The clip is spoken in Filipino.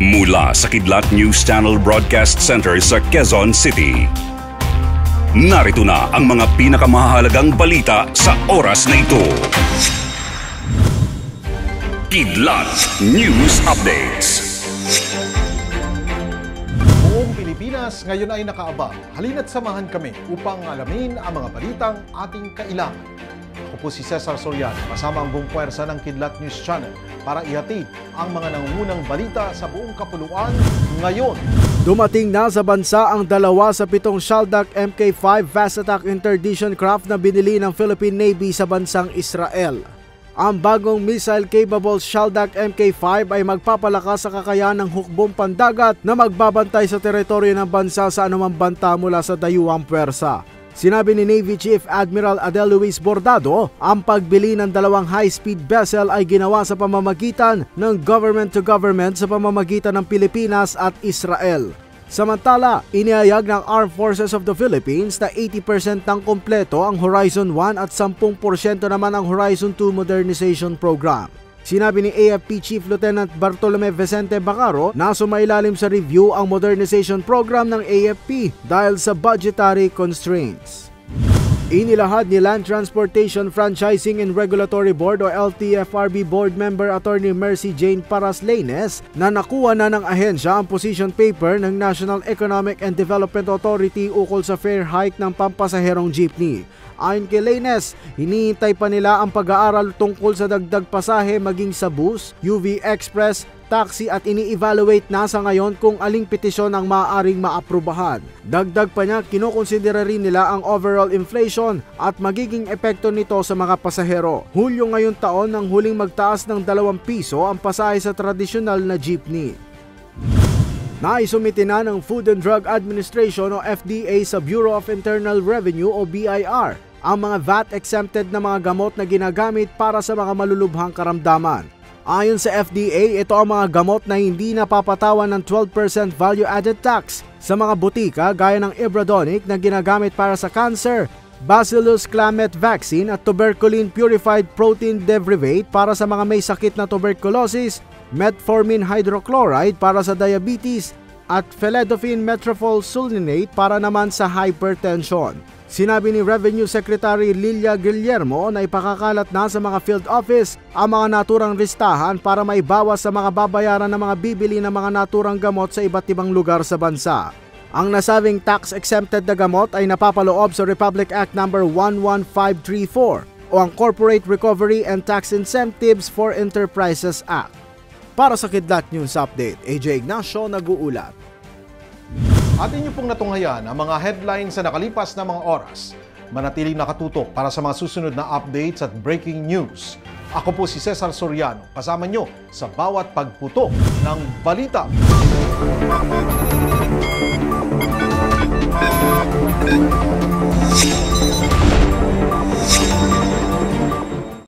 Mula sa Kidlat News Channel Broadcast Center sa Quezon City. Narito na ang mga pinakamahalagang balita sa oras na ito. Kidlat News Updates. Buong Pilipinas ngayon ay nakaabang. Halina't samahan kami upang alamin ang mga balitang ating kailangan. Ako po si Cesar Soriano, kasama ang buong puwersa ng Kidlat News Channel para ihatid ang mga nangungunang balita sa buong kapuluan ngayon. Dumating na sa bansa ang dalawa sa pitong Shaldak Mk5 fast attack interdiction craft na binili ng Philippine Navy sa bansang Israel. Ang bagong missile-capable Shaldak Mk5 ay magpapalakas sa kakayahan ng hukbong pandagat na magbabantay sa teritoryo ng bansa sa anumang banta mula sa dayuhang puwersa. Sinabi ni Navy Chief Admiral Adel Luis Bordado, ang pagbili ng dalawang high-speed vessel ay ginawa sa pamamagitan ng government-to-government sa pamamagitan ng Pilipinas at Israel. Samantala, inihayag ng Armed Forces of the Philippines na 80% ng kompleto ang Horizon 1 at 10% naman ang Horizon 2 Modernization Program. Sinabi ni AFP Chief Lieutenant Bartolome Vicente Bacaro na sumailalim sa review ang modernization program ng AFP dahil sa budgetary constraints. Inilahad ni Land Transportation Franchising and Regulatory Board o LTFRB Board Member Attorney Mercy Jane Paraslanes na nakuha na ng ahensya ang position paper ng National Economic and Development Authority ukol sa fare hike ng pampasaherong jeepney. Ayon kay Lanes, hinihintay pa nila ang pag-aaral tungkol sa dagdag pasahe maging sa bus, UV Express, taxi at ini-evaluate na sa ngayon kung aling petisyon ang maaaring maaprubahan. Dagdag pa niya, kinukonsidera rin nila ang overall inflation at magiging epekto nito sa mga pasahero. Hulyo ngayon taon nang huling magtaas ng 2 piso ang pasahe sa tradisyonal na jeepney. Naisumiti na ng Food and Drug Administration o FDA sa Bureau of Internal Revenue o BIR ang mga VAT-exempted na mga gamot na ginagamit para sa mga malulubhang karamdaman. Ayon sa FDA, ito ang mga gamot na hindi napapatawan ng 12% value-added tax sa mga butika gaya ng Ibradonic na ginagamit para sa cancer, Bacillus clamet vaccine at tuberculin purified protein derivative para sa mga may sakit na tuberculosis, metformin hydrochloride para sa diabetes, at pheledofin metropol sulninate para naman sa hypertension. Sinabi ni Revenue Secretary Lilia Guillermo na ipakakalat na sa mga field office ang mga naturang listahan para may bawas sa mga babayaran ng mga bibili ng mga naturang gamot sa iba't ibang lugar sa bansa. Ang nasabing tax-exempted na gamot ay napapaloob sa Republic Act No. 11534 o ang Corporate Recovery and Tax Incentives for Enterprises Act. Para sa Kidlat News Update, AJ Ignacio nag-uulat. At inyo pong natunghayan ang mga headlines sa nakalipas na mga oras. Manatiling nakatutok para sa mga susunod na updates at breaking news. Ako po si Cesar Soriano, kasama nyo sa bawat pagputok ng balita.